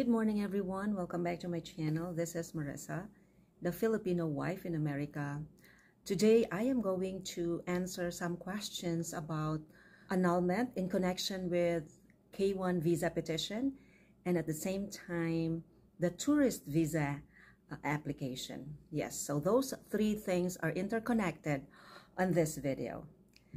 Good morning, everyone. Welcome back to my channel. This is Marissa, the Filipino wife in America. Today, I am going to answer some questions about annulment in connection with K1 visa petition and at the same time, the tourist visa uh, application. Yes, so those three things are interconnected on this video.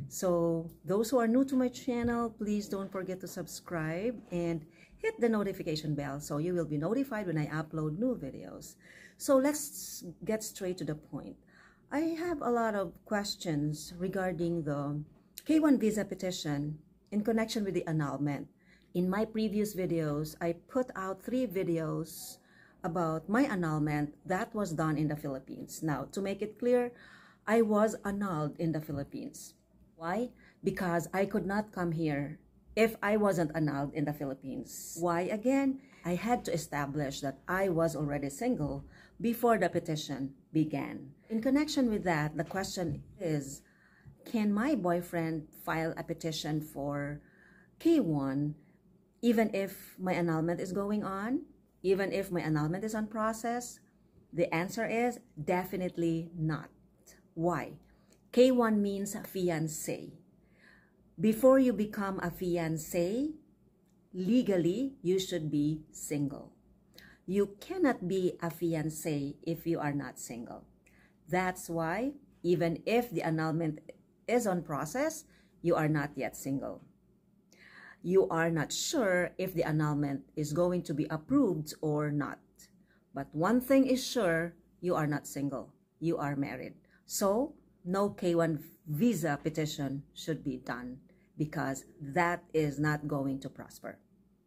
So those who are new to my channel, please don't forget to subscribe and hit the notification bell so you will be notified when I upload new videos. So let's get straight to the point. I have a lot of questions regarding the K1 visa petition in connection with the annulment. In my previous videos, I put out three videos about my annulment that was done in the Philippines. Now, to make it clear, I was annulled in the Philippines. Why? Because I could not come here if I wasn't annulled in the Philippines. Why again? I had to establish that I was already single before the petition began. In connection with that, the question is, can my boyfriend file a petition for K1 even if my annulment is going on? Even if my annulment is on process? The answer is definitely not. Why? K1 means fiancé. Before you become a fiancé, legally, you should be single. You cannot be a fiancé if you are not single. That's why, even if the annulment is on process, you are not yet single. You are not sure if the annulment is going to be approved or not. But one thing is sure, you are not single. You are married. So, no K1 visa petition should be done because that is not going to prosper.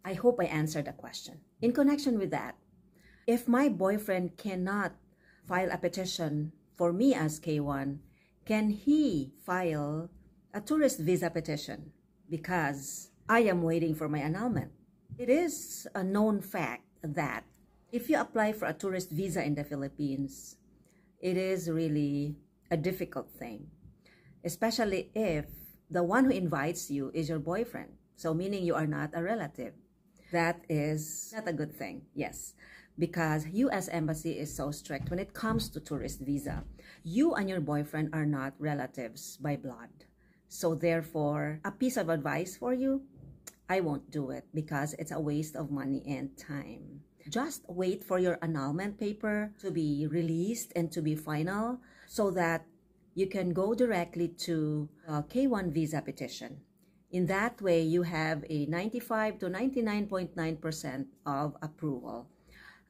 I hope I answered the question. In connection with that, if my boyfriend cannot file a petition for me as K1, can he file a tourist visa petition? Because I am waiting for my annulment. It is a known fact that if you apply for a tourist visa in the Philippines, it is really a difficult thing, especially if the one who invites you is your boyfriend. So meaning you are not a relative. That is not a good thing. Yes. Because US Embassy is so strict when it comes to tourist visa. You and your boyfriend are not relatives by blood. So therefore, a piece of advice for you, I won't do it because it's a waste of money and time. Just wait for your annulment paper to be released and to be final so that you can go directly to uh, a K1 visa petition. In that way, you have a 95 to 99.9% of approval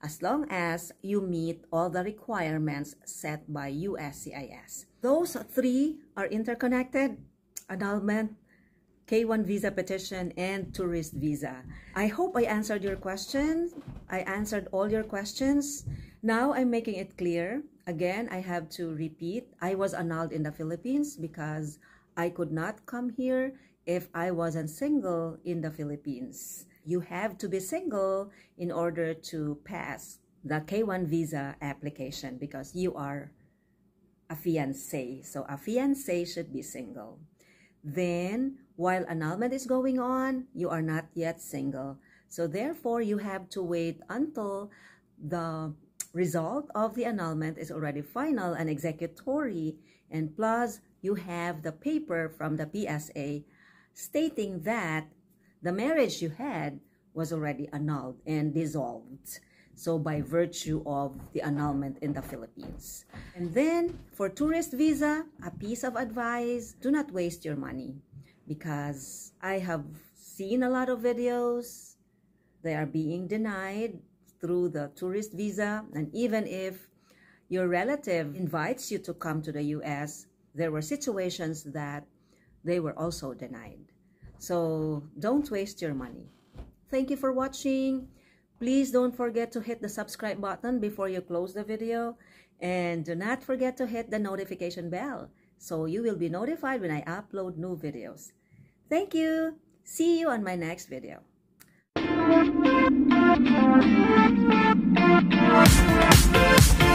as long as you meet all the requirements set by USCIS. Those three are interconnected, annulment, K1 visa petition, and tourist visa. I hope I answered your questions. I answered all your questions. Now I'm making it clear. Again, I have to repeat. I was annulled in the Philippines because I could not come here if I wasn't single in the Philippines. You have to be single in order to pass the K1 visa application because you are a fiancé. So a fiancé should be single. Then, while annulment is going on, you are not yet single. So therefore, you have to wait until the result of the annulment is already final and executory, and plus you have the paper from the PSA stating that the marriage you had was already annulled and dissolved. So by virtue of the annulment in the Philippines. And then for tourist visa, a piece of advice, do not waste your money because I have seen a lot of videos. They are being denied through the tourist visa. And even if your relative invites you to come to the US, there were situations that they were also denied. So don't waste your money. Thank you for watching. Please don't forget to hit the subscribe button before you close the video. And do not forget to hit the notification bell so you will be notified when I upload new videos. Thank you. See you on my next video. Thank you.